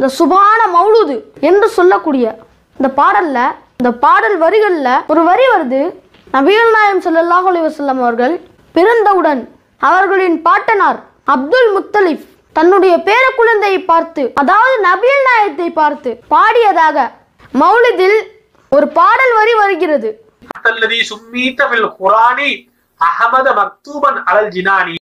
இந்த சுபான மௌலுது என்று சொல்லக்கூடிய இந்த பாடலில் இந்த பாடல் வரிகளில் ஒரு வரி வருது. நபிகள் நாயம் சல்லாஹ் அலிவசல்லம் அவர்கள் பிறந்தவுடன் அவர்களின் பாட்டனார் அப்துல் முத்தலிஃப் தன்னுடைய பேர குழந்தையை பார்த்து அதாவது நபியல் நாயத்தை பார்த்து பாடியதாக மௌலிதில் ஒரு பாடல் வரி வருகிறது. அஹமத மக்தூபன் அலல் ஜினானி.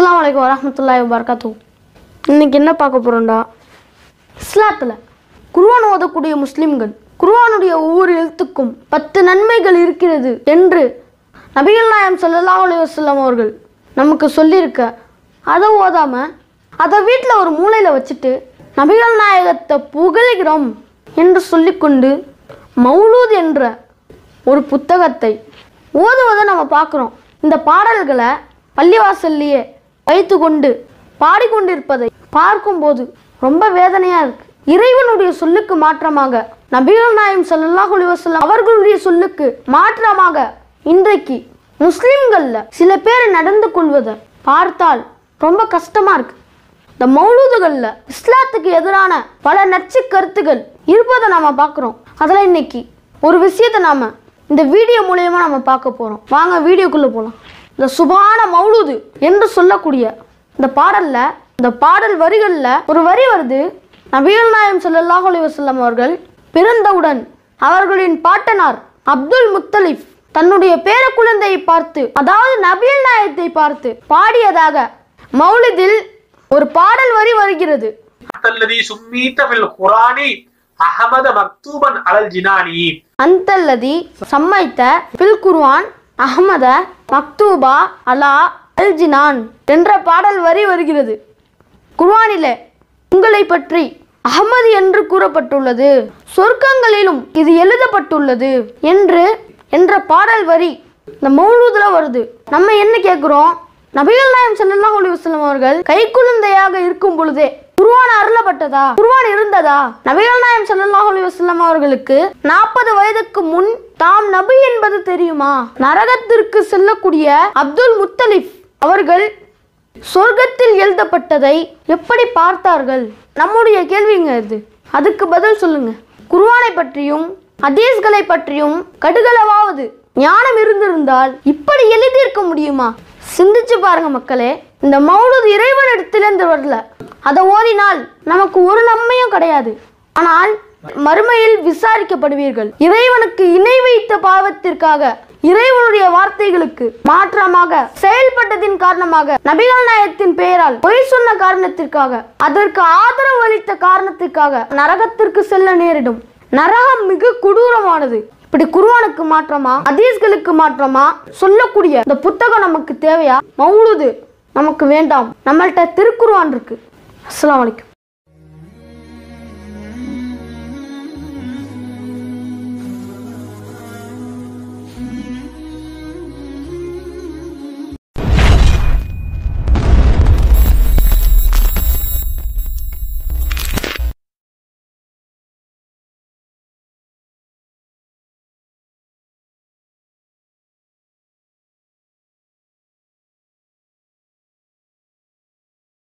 அஸ்லாம் வலைக்கம் வரமத்துல்லாய் வர்க்கத்தும் இன்னைக்கு என்ன பார்க்க போகிறோம்டா இஸ்லாத்தில் குர்வான் ஓதக்கூடிய முஸ்லீம்கள் குர்வானுடைய ஒவ்வொரு எழுத்துக்கும் பத்து நன்மைகள் இருக்கிறது என்று நபிகள் நாயம் சல்லா அலி அவர்கள் நமக்கு சொல்லியிருக்க. அதை ஓதாமல் அதை வீட்டில் ஒரு மூலையில் வச்சுட்டு நபிகள் நாயகத்தை புகழ்கிறோம் என்று சொல்லிக்கொண்டு மௌலூத் என்ற ஒரு புத்தகத்தை ஓதுவதை நம்ம பார்க்குறோம். இந்த பாடல்களை பள்ளிவாசல்லையே வைத்துக்கொண்டு பாடிக்கொண்டிருப்பதை பார்க்கும்போது ரொம்ப வேதனையாக இருக்கு. இறைவனுடைய சொல்லுக்கு மாற்றமாக நபிகள் நாயம் ஸல்லல்லாஹு அலைஹி அவர்களுடைய சொல்லுக்கு மாற்றமாக இன்றைக்கு முஸ்லீம்களில் சில பேர் நடந்து கொள்வதை பார்த்தால் ரொம்ப கஷ்டமா இருக்கு. இந்த மௌலூதுகளில் இஸ்லாத்துக்கு எதிரான பல நச்சு கருத்துகள் இருப்பதை நாம பார்க்குறோம். அதில் இன்னைக்கு ஒரு விஷயத்தை நாம் இந்த வீடியோ மூலயமா நம்ம பார்க்க போகிறோம் வாங்க வீடியோக்குள்ளே போகலாம் இந்த சுபான மௌலூது என்று சொல்லக்கூடிய இந்த பாடலில் இந்த பாடல் வரிகளில் ஒரு வரி வருது. நபீல் நாயம் சல்லாஹ் அலிவசல்லம் அவர்கள் பிறந்தவுடன் அவர்களின் பாட்டனார் அப்துல் முத்தலிப் தன்னுடைய பேர குழந்தையை பார்த்து அதாவது நபீல் நாயத்தை பார்த்து பாடியதாக மௌலிதில் ஒரு பாடல் வரி வருகிறது. அந்தல்லதி சம்மைத்த பில் குர்வான் அகமத மக்தூபா அலா அல்ஜினான் என்ற பாடல் வரி வருகிறது. குர்வானிலே உங்களை பற்றி அகமது என்று கூறப்பட்டுள்ளது. சொர்க்கங்களிலும் இது எழுதப்பட்டுள்ளது என்று என்ற பாடல் வரி இந்த மௌலூதுல வருது. நம்ம என்ன கேட்குறோம்? நபிகள் நாயம் ஸல்லல்லாஹு அலைஹி வஸல்லம் அவர்கள் கைக்குழந்தையாக இருக்கும் பொழுதே குர்வான் அருளப்பட்டதா? குர்வான் இருந்ததா? நபிகள் நாயம் ஸல்லல்லாஹு அலைஹி அவர்களுக்கு நாற்பது வயதுக்கு முன் தாம் நபி என்பது தெரியுமா? நரகத்திற்கு செல்லக்கூடிய அப்துல் முத்தலிப் அவர்கள் சொர்க்கத்தில் எழுதப்பட்டதை எப்படி பார்த்தார்கள்? நம்முடைய கேள்விங்க இது. அதுக்கு பதில் சொல்லுங்க. குர்வானை பற்றியும் அதீஸ்களை பற்றியும் கடுகளவாவது ஞானம் இருந்திருந்தால் இப்படி எழுதியிருக்க முடியுமா? சிந்திச்சு பாருங்க மக்களே. இந்த மௌலூத் இறைவனிடத்திலிருந்து வரல. அதை ஓதினால் நமக்கு ஒரு நன்மையும் கிடையாது. ஆனால் மறுமையில் விசாரிக்கப்படுவீர்கள். இறைவனுக்கு இணை வைத்த பாவத்திற்காக இறைவனுடைய வார்த்தைகளுக்கு மாற்றமாக செயல்பட்டதின் காரணமாக நபிகள் நாயகத்தின் பெயரால் பொய் சொன்ன காரணத்திற்காக அதற்கு ஆதரவு அளித்த காரணத்திற்காக நரகத்திற்கு செல்ல நேரிடும். நரகம் மிக கொடூரமானது. இப்படி குருவானுக்கு மாற்றமா அதீஸ்களுக்கு மாற்றமா சொல்லக்கூடிய இந்த புத்தகம் நமக்கு தேவையா? மௌலுது நமக்கு வேண்டாம். நம்மள்ட்ட திருக்குருவான் இருக்கு. السلام عليكم.